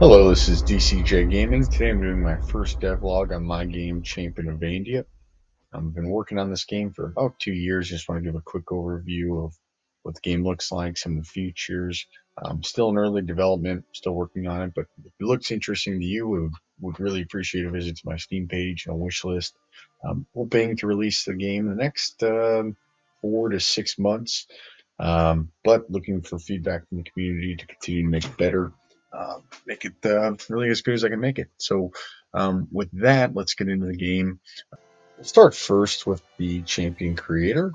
Hello, this is DCJ Gaming. Today I'm doing my first devlog on my game Champion of Andia. I've been working on this game for about two years. Just want to give a quick overview of what the game looks like, some of the features. Um, still in early development, still working on it, but if it looks interesting to you, would, would really appreciate a visit to my Steam page and wish list. Um, hoping to release the game in the next um, four to six months, um, but looking for feedback from the community to continue to make better uh, make it uh, really as good as I can make it. So um, with that, let's get into the game. We'll start first with the champion creator.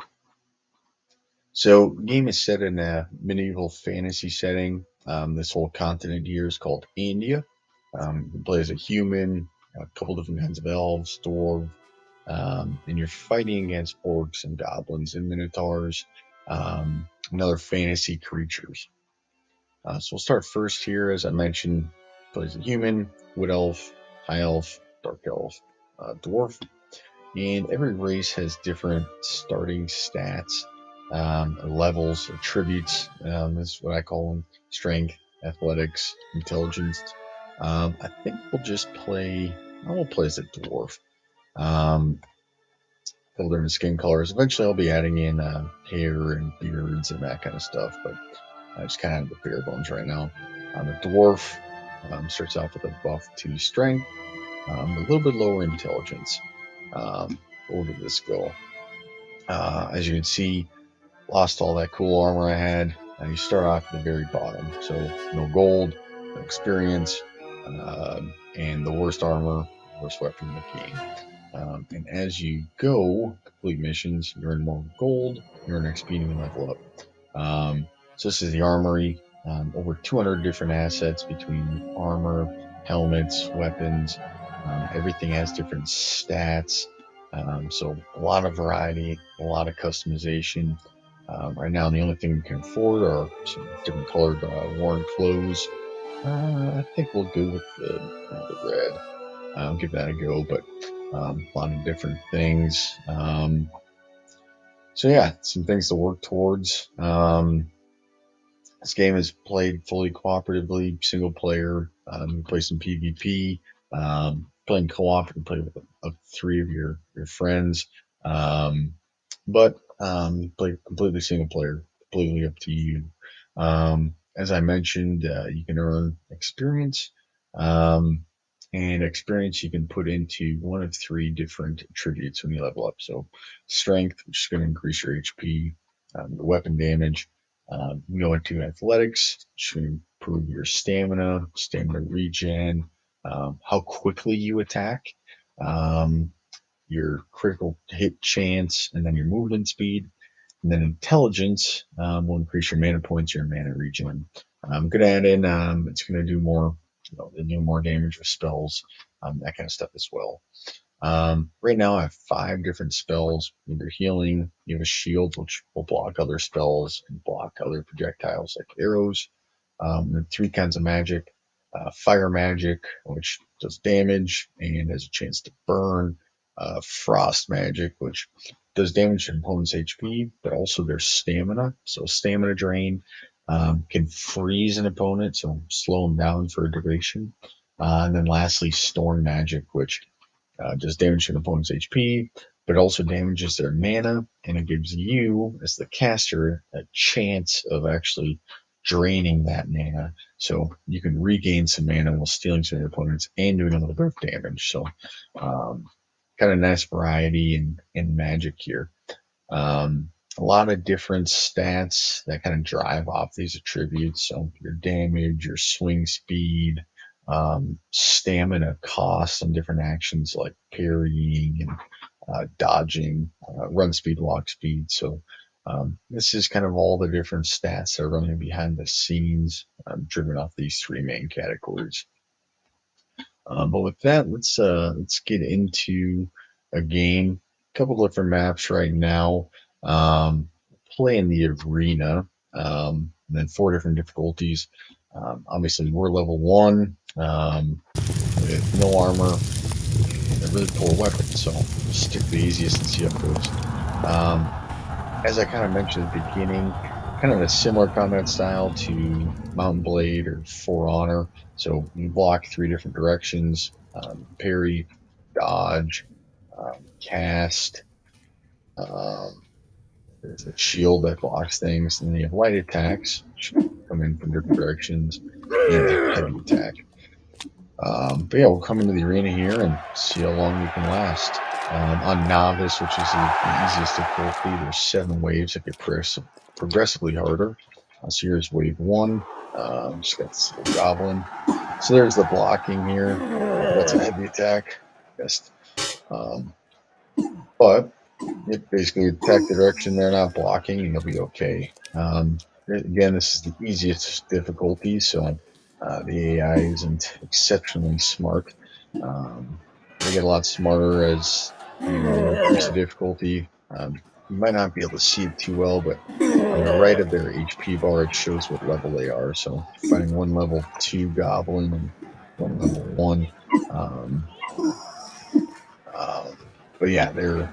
So game is set in a medieval fantasy setting. Um, this whole continent here is called Andia. Um, you play as a human, a couple different kinds of elves, dwarves, um, and you're fighting against orcs and goblins and minotaurs um, and other fantasy creatures. Uh, so we'll start first here, as I mentioned, plays a human, wood elf, high elf, dark elf, uh, dwarf, and every race has different starting stats, um, levels, attributes. Um, that's what I call them: strength, athletics, intelligence. Um, I think we'll just play. I will play as a dwarf. Um, different skin colors. Eventually, I'll be adding in uh, hair and beards and that kind of stuff, but uh, just kind of the bare bones right now. Um, the dwarf um, starts off with a buff to strength, um, a little bit lower intelligence. Um, this go? Uh, as you can see, lost all that cool armor I had. And you start off at the very bottom, so no gold, no experience, uh, and the worst armor, worst weapon in the game. Um, and as you go complete missions, you earn more gold, you earn XP, and you level up. Um, so this is the armory. Um, over 200 different assets between armor, helmets, weapons. Um, everything has different stats. Um, so a lot of variety, a lot of customization. Um, right now, the only thing we can afford are some different colored uh, worn clothes. Uh, I think we'll go with the, the red. I'll give that a go, but um, a lot of different things. Um, so yeah, some things to work towards. Um, this game is played fully cooperatively, single player. Um, you play some PvP. Um, playing co-op, you play with up three of your your friends. Um, but um, play completely single player, completely up to you. Um, as I mentioned, uh, you can earn experience, um, and experience you can put into one of three different attributes when you level up. So, strength, which is going to increase your HP, the weapon damage, um, go into athletics to improve your stamina, stamina regen, um, how quickly you attack, um, your critical hit chance, and then your movement speed. And then intelligence um, will increase your mana points, your mana regen. I'm gonna add in. Um, it's gonna do more, you know, do more damage with spells, um, that kind of stuff as well. Um, right now, I have five different spells. Either healing, you have a shield, which will block other spells and block other projectiles like arrows. Um, three kinds of magic. Uh, fire magic, which does damage and has a chance to burn. Uh, frost magic, which does damage to opponent's HP, but also their stamina. So stamina drain um, can freeze an opponent, so slow them down for a duration. Uh, and then lastly, storm magic, which uh, does damage to an opponent's HP, but also damages their mana, and it gives you, as the caster, a chance of actually draining that mana. So you can regain some mana while stealing some of your opponents and doing a little bit of damage. So um, kind of nice variety in, in magic here. Um, a lot of different stats that kind of drive off these attributes. So your damage, your swing speed, um, stamina costs and different actions like parrying and uh, dodging, uh, run speed, walk speed. So um, this is kind of all the different stats that are running behind the scenes, um, driven off these three main categories. Um, but with that, let's uh, let's get into a game. A couple different maps right now. Um, play in the arena, um, and then four different difficulties. Um, obviously, we're level one um, with no armor and a really poor weapon, so stick the easiest and see how it goes. Um, as I kind of mentioned at the beginning, kind of a similar combat style to Mount & Blade or For Honor. So you block three different directions: um, parry, dodge, um, cast. Um, there's a shield that blocks things, and then you have light attacks, which come in from different directions, and heavy attack. Um, but yeah, we'll come into the arena here and see how long we can last. Um, on novice, which is the, the easiest difficulty, there's seven waves that get press, progressively harder. Uh, so here's wave one. Um, just got this little goblin. So there's the blocking here. That's a heavy attack. Just, um, but it basically attack the direction they're not blocking, and you'll be okay. Um, again, this is the easiest difficulty, so uh, the AI isn't exceptionally smart. Um, they get a lot smarter as you increase the difficulty. Um, you might not be able to see it too well, but on the right of their HP bar, it shows what level they are. So finding one level two goblin and one level one. Um, um, but yeah, they're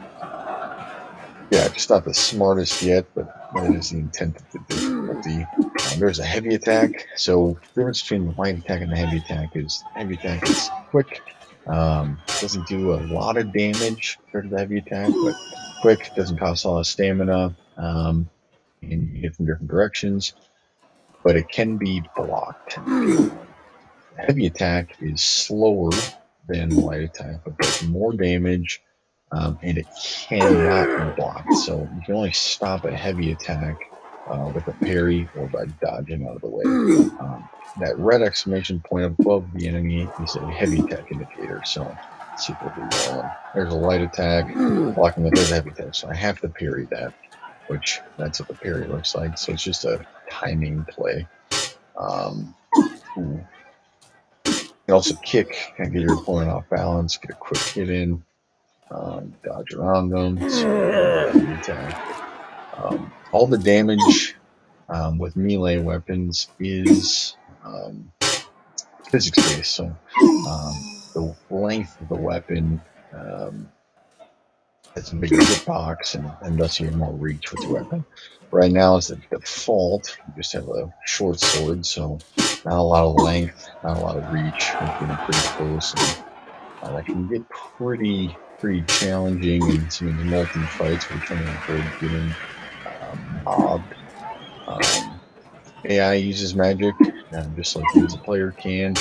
yeah, just not the smartest yet, but that is the intent of the Um, there's a heavy attack. So the difference between the light attack and the heavy attack is heavy attack is quick. Um, doesn't do a lot of damage compared to the heavy attack, but quick doesn't cost a lot of stamina. Um, and you hit from different directions, but it can be blocked. Heavy attack is slower than light attack, but does more damage um, and it cannot be blocked. So you can only stop a heavy attack uh, with a parry or by dodging out of the way. Um, that red exclamation point above the enemy is a heavy attack indicator. So if we'll. There's a light attack blocking the third heavy attack. So I have to parry that, which that's what the parry looks like. So it's just a timing play. Um, you can also kick, kind of get your opponent off balance, get a quick hit in um, dodge around them, so attack. Um, all the damage um, with melee weapons is um, physics based, so um, the length of the weapon um, has a bigger hitbox, and, and thus you have more reach with the weapon. Right now, as the default, you just have a short sword, so not a lot of length, not a lot of reach, getting pretty close. And, uh, that can get pretty pretty challenging in some of the multi fights. We're trying to avoid getting mobbed. Um, AI uses magic, uh, just like you as a player can.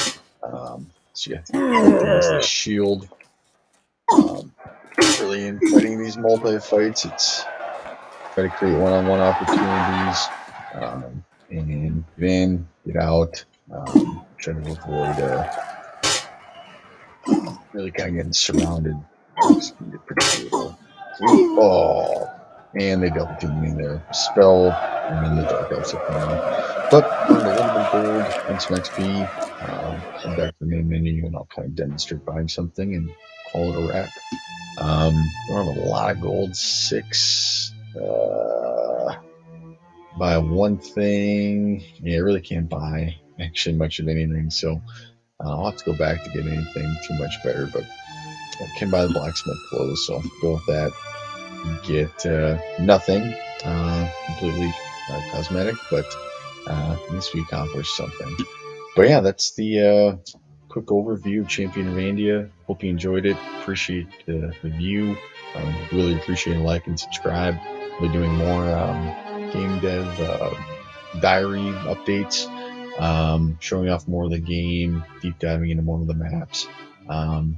Um, so use the shield. Um, really, in fighting these multi fights, it's try to create one-on-one opportunities um, and in, get out, um, try to avoid uh, really kind of getting surrounded pretty Oh, and they double teamed me their Spell, and then the Dark Elves are coming. But earned a little bit of gold and some XP. Um, come back to the main menu and I'll kind of demonstrate buying something and call it a wrap. Um, I don't have a lot of gold. Six. Uh, buy one thing. Yeah, I really can't buy actually much of anything. So uh, I'll have to go back to get anything too much better. But I can buy the blacksmith clothes, so I'll go with that. Get uh, nothing, uh, completely uh, cosmetic, but at least we accomplished something. But yeah, that's the quick overview of Champion of Andia. Hope you enjoyed it. Appreciate the, the view. Um, really appreciate a like and subscribe. We're doing more um, game dev uh, diary updates, um, showing off more of the game, deep diving into more of the maps. Um,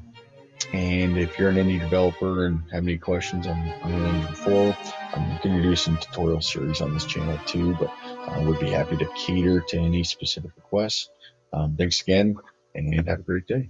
and if you're an indie developer and have any questions on, on Unreal 4, I'm going to do some tutorial series on this channel too, but I would be happy to cater to any specific requests. Um, thanks again, and have a great day.